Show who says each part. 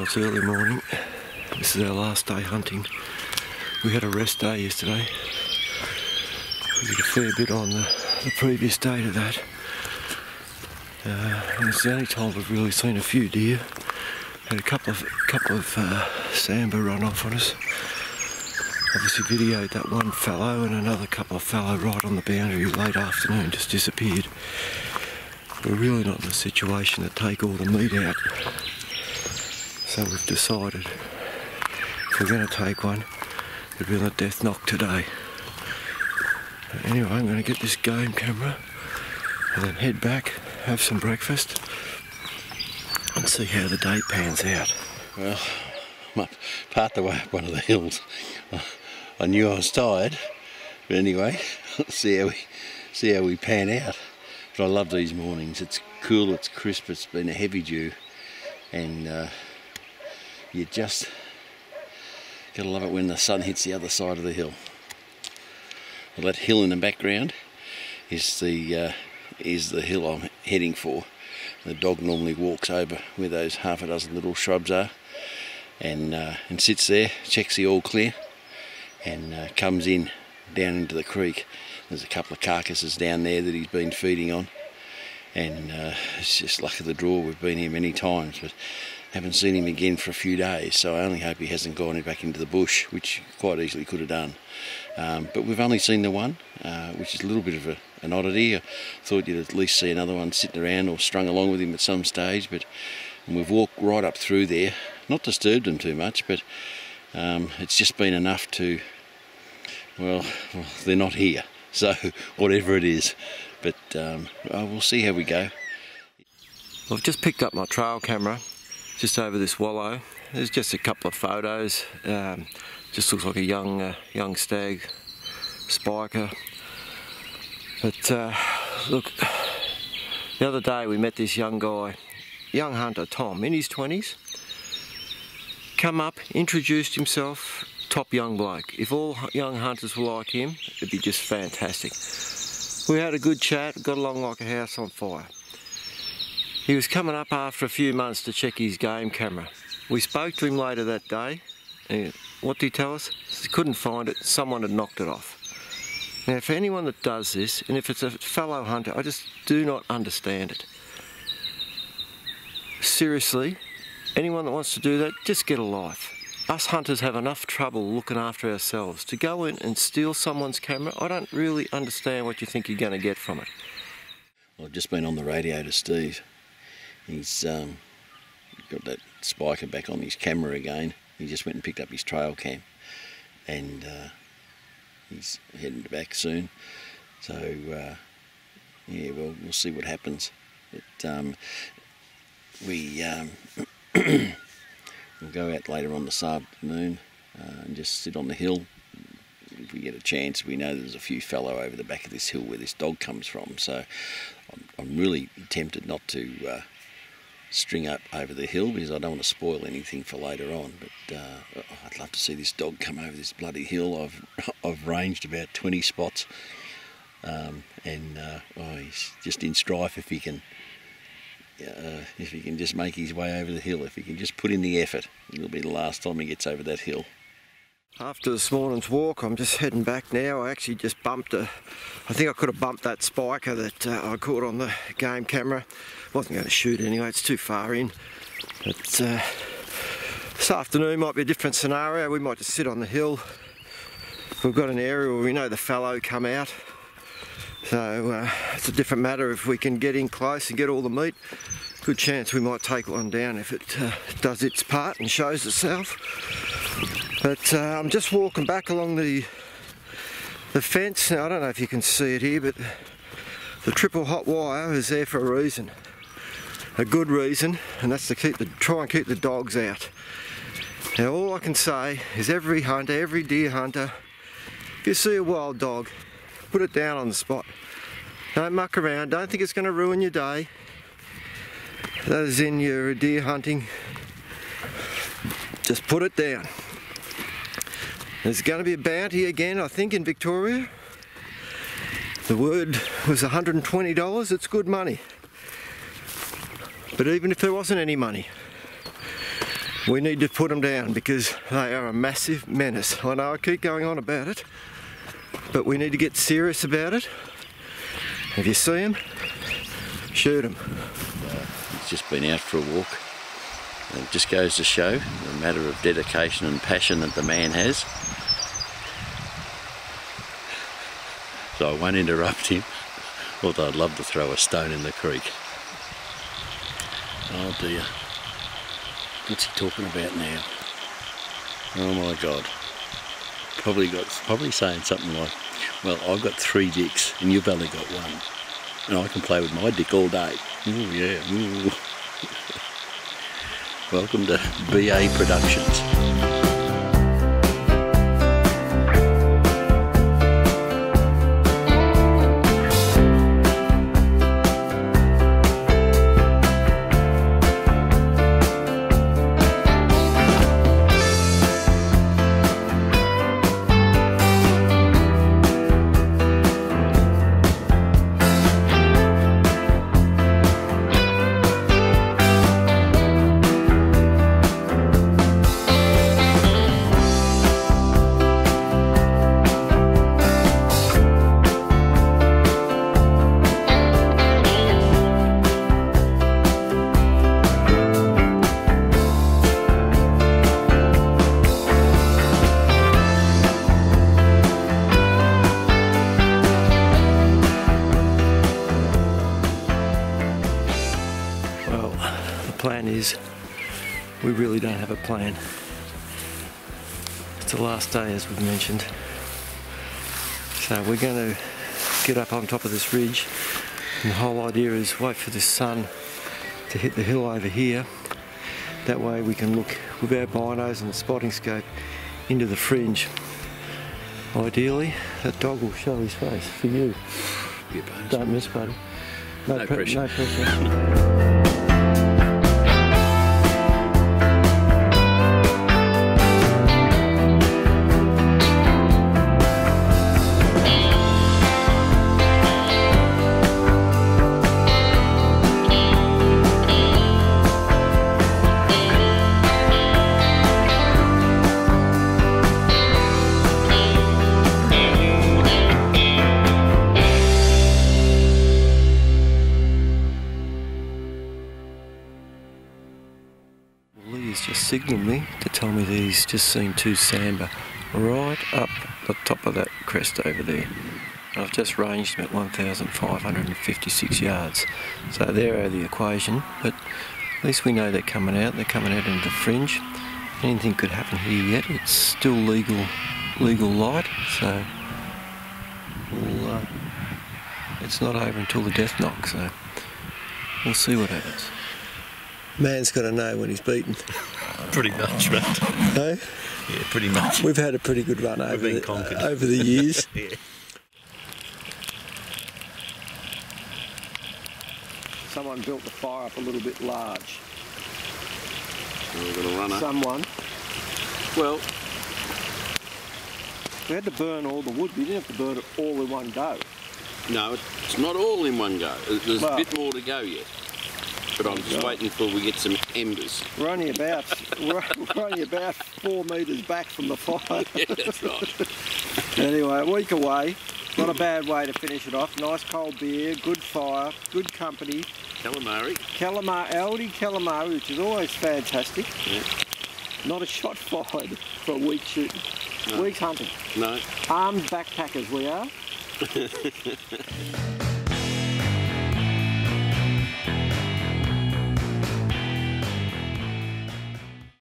Speaker 1: It's early morning. This is our last day hunting. We had a rest day yesterday. We did a fair bit on the, the previous day to that. Uh, and it's the only time we've really seen a few deer. Had a couple of couple of uh, sambar run off on us. Obviously videoed that one fallow and another couple of fallow right on the boundary late afternoon just disappeared. We're really not in a situation to take all the meat out. So we've decided if we're going to take one, it'll be on a death knock today. But anyway, I'm going to get this game camera and then head back, have some breakfast and see how the day pans out.
Speaker 2: Well, I'm up part the way up one of the hills. I knew I was tired, but anyway, let's see how we see how we pan out. But I love these mornings. It's cool, it's crisp, it's been a heavy dew, and uh, you just gotta love it when the sun hits the other side of the hill. Well, that hill in the background is the uh, is the hill I'm heading for. The dog normally walks over where those half a dozen little shrubs are, and uh, and sits there, checks the all clear, and uh, comes in down into the creek. There's a couple of carcasses down there that he's been feeding on, and uh, it's just luck of the draw. We've been here many times, but haven't seen him again for a few days. So I only hope he hasn't gone back into the bush, which quite easily could have done. Um, but we've only seen the one, uh, which is a little bit of a, an oddity. I thought you'd at least see another one sitting around or strung along with him at some stage, but we've walked right up through there, not disturbed them too much, but um, it's just been enough to, well, well, they're not here. So whatever it is, but um, we'll see how we go.
Speaker 1: I've just picked up my trail camera just over this wallow. There's just a couple of photos. Um, just looks like a young uh, young stag spiker. But uh, look, the other day we met this young guy, young hunter Tom, in his 20s. Come up, introduced himself, top young bloke. If all young hunters were like him, it'd be just fantastic. We had a good chat, got along like a house on fire. He was coming up after a few months to check his game camera. We spoke to him later that day, what did he tell us? He couldn't find it, someone had knocked it off. Now for anyone that does this, and if it's a fellow hunter, I just do not understand it. Seriously, anyone that wants to do that, just get a life us hunters have enough trouble looking after ourselves. To go in and steal someone's camera, I don't really understand what you think you're going to get from it.
Speaker 2: Well, I've just been on the radio to Steve. He's um, got that spiker back on his camera again. He just went and picked up his trail cam, and uh, he's heading back soon. So uh, yeah, well, we'll see what happens. It, um, we um, We'll go out later on this afternoon uh, and just sit on the hill. If we get a chance, we know there's a few fallow over the back of this hill where this dog comes from. So I'm, I'm really tempted not to uh, string up over the hill because I don't want to spoil anything for later on. But uh, I'd love to see this dog come over this bloody hill. I've I've ranged about 20 spots, um, and uh, oh, he's just in strife if he can uh, if he can just make his way over the hill, if he can just put in the effort, it'll be the last time he gets over that hill.
Speaker 1: After this morning's walk, I'm just heading back now. I actually just bumped a, I think I could have bumped that spiker that uh, I caught on the game camera. Wasn't going to shoot anyway, it's too far in. But uh, this afternoon might be a different scenario. We might just sit on the hill. We've got an area where we know the fallow come out. So uh, it's a different matter if we can get in close and get all the meat. Good chance we might take one down if it uh, does its part and shows itself. But uh, I'm just walking back along the the fence. Now I don't know if you can see it here, but the triple hot wire is there for a reason. A good reason, and that's to keep the try and keep the dogs out. Now all I can say is every hunter, every deer hunter, if you see a wild dog, put it down on the spot. Don't muck around, don't think it's going to ruin your day. That is in your deer hunting. Just put it down. There's going to be a bounty again, I think, in Victoria. The word was $120, it's good money. But even if there wasn't any money, We need to put them down because they are a massive menace. I know I keep going on about it, but we need to get serious about it. If you see them, shoot them.
Speaker 2: He's just been out for a walk. It just goes to show the matter of dedication and passion that the man has. So I won't interrupt him, although I'd love to throw a stone in the creek. Oh dear. What's he talking about now? Oh my god. Probably got probably saying something like, Well, I've got three dicks and you've only got one. And I can play with my dick all day. Ooh yeah. Ooh. Welcome to BA Productions.
Speaker 1: Plan is we really don't have a plan. It's the last day, as we've mentioned. So we're going to get up on top of this ridge, and the whole idea is wait for the sun to hit the hill over here. That way we can look with our binos and the spotting scope into the fringe. Ideally, that dog will show his face for you.
Speaker 2: Be a bonus.
Speaker 1: Don't miss, buddy.
Speaker 2: No
Speaker 1: pre-
Speaker 2: pressure.
Speaker 1: No pressure. Signalled me to tell me that he's just seen two sambar right up the top of that crest over there. And I've just ranged him at 1,556 yards. So out of the equation, but at least we know they're coming out. They're coming out into the fringe. Anything could happen here yet. It's still legal, legal light, so we'll, uh, it's not over until the death knock. So we'll see what happens. Man's got to know when he's beaten.
Speaker 3: Pretty much, mate. Eh?
Speaker 1: No?
Speaker 3: Yeah, pretty much.
Speaker 1: We've had a pretty good run over,
Speaker 3: been
Speaker 1: the,
Speaker 3: conquered.
Speaker 1: over the years.
Speaker 3: Yeah.
Speaker 1: Someone built the fire up a little bit large.
Speaker 2: We're going to run up.
Speaker 1: Someone.
Speaker 2: Well,
Speaker 1: We had to burn all the wood. We didn't have to burn it all in one go.
Speaker 2: no, it's not all in one go. There's
Speaker 1: Well-
Speaker 2: a bit more to go yet. But I'm just waiting till we get some embers.
Speaker 1: We're only about we're, we're only about four metres back from the fire.
Speaker 2: Yeah, that's right.
Speaker 1: anyway, a week away. Not a bad way to finish it off. Nice cold beer, good fire, good company.
Speaker 2: Calamari.
Speaker 1: Calamari, Aldi calamari, which is always fantastic.
Speaker 2: Yeah.
Speaker 1: Not a shot fired for a week shooting.
Speaker 2: No.
Speaker 1: Week's hunting.
Speaker 2: No.
Speaker 1: Armed backpackers we are.